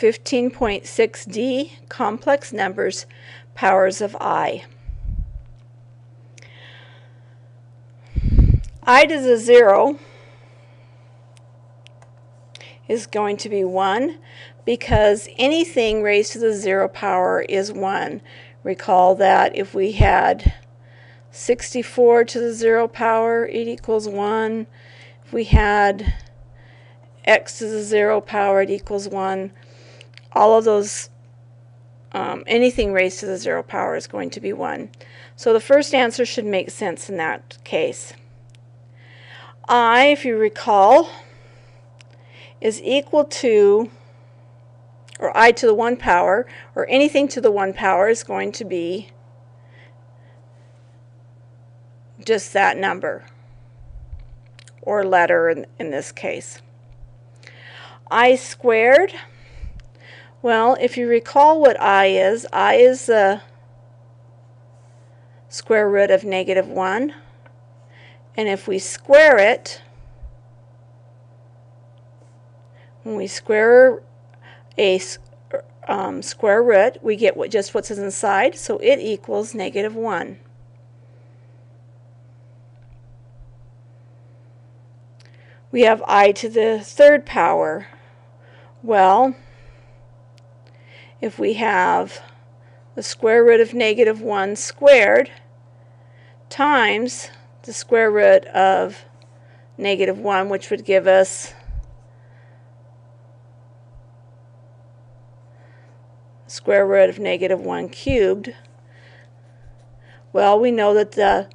15.6d, complex numbers, powers of i. i to the 0 is going to be 1 because anything raised to the 0 power is 1. Recall that if we had 64 to the 0 power, it equals 1. If we had x to the 0 power, it equals 1. All of those, um, anything raised to the 0 power is going to be 1. So the first answer should make sense in that case. i, if you recall, is equal to, or i to the 1 power, or anything to the 1 power is going to be just that number, or letter in, in this case. i squared, well, if you recall what i is, i is the square root of negative 1. And if we square it, when we square a um, square root, we get what, just what's inside, so it equals negative 1. We have i to the third power. Well, if we have the square root of negative 1 squared times the square root of negative 1, which would give us square root of negative 1 cubed. Well, we know that the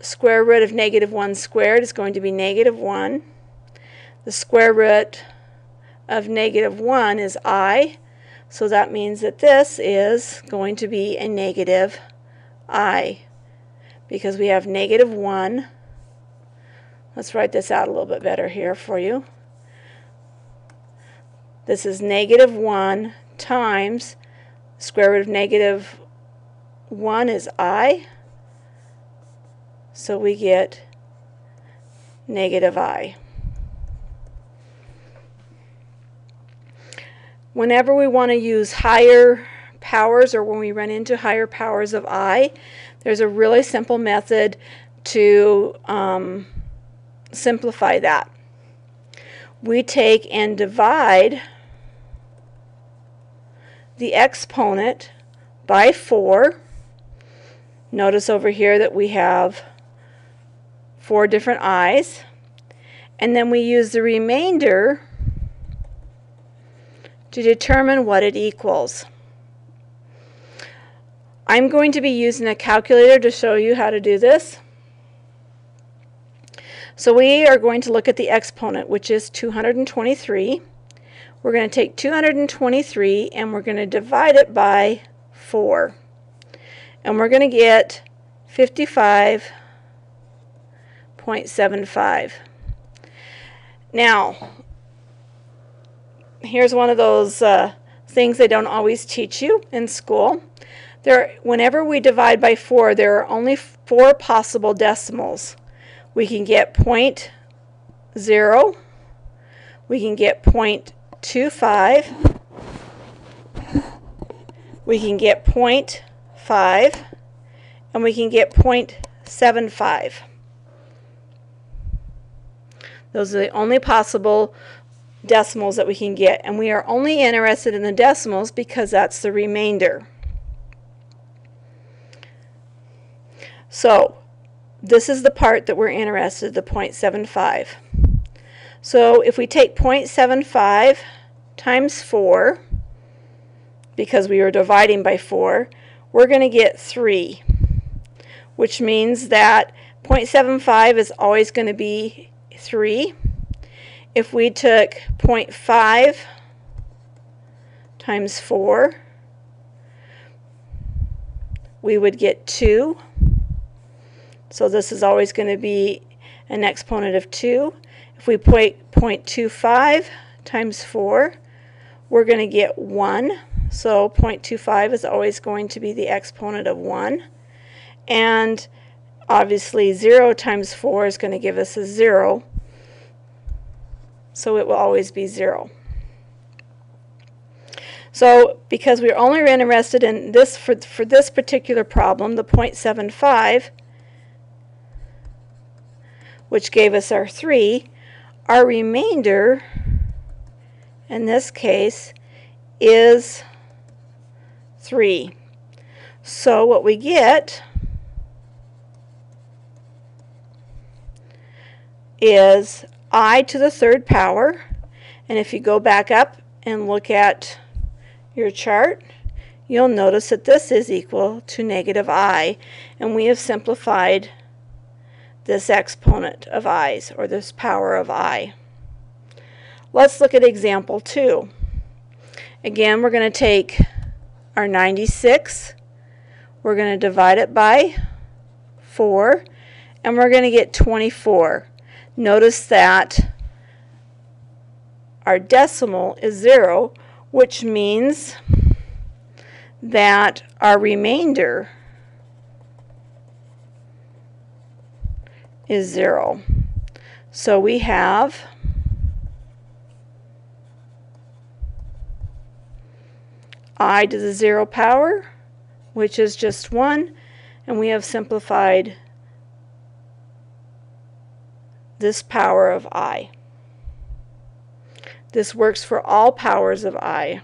square root of negative 1 squared is going to be negative 1. The square root of negative 1 is i, so that means that this is going to be a negative i because we have negative 1. Let's write this out a little bit better here for you. This is negative 1 times square root of negative 1 is i. So we get negative i. Whenever we want to use higher powers or when we run into higher powers of i, there's a really simple method to um, simplify that. We take and divide the exponent by 4. Notice over here that we have four different i's. And then we use the remainder to determine what it equals. I'm going to be using a calculator to show you how to do this. So we are going to look at the exponent, which is 223. We're going to take 223 and we're going to divide it by 4. And we're going to get 55.75. Now, here's one of those uh, things they don't always teach you in school. There, whenever we divide by 4, there are only four possible decimals. We can get point 0, we can get point 0.25, we can get 0.5, and we can get 0.75. Those are the only possible decimals that we can get, and we are only interested in the decimals because that's the remainder. So this is the part that we're interested, the 0.75. So if we take 0.75 times 4, because we were dividing by 4, we're going to get 3, which means that 0.75 is always going to be 3. If we took 0.5 times 4, we would get 2. So this is always going to be an exponent of 2. If we put 0.25 times 4, we're going to get 1. So 0.25 is always going to be the exponent of 1. And obviously 0 times 4 is going to give us a 0. So it will always be 0. So because we're only interested in this for, for this particular problem, the 0.75, which gave us our 3, our remainder in this case is 3. So what we get is i to the third power. And if you go back up and look at your chart, you'll notice that this is equal to negative i. And we have simplified this exponent of i's, or this power of i. Let's look at example 2. Again, we're going to take our 96, we're going to divide it by 4, and we're going to get 24. Notice that our decimal is 0, which means that our remainder is 0. So we have i to the 0 power, which is just 1, and we have simplified this power of i. This works for all powers of i.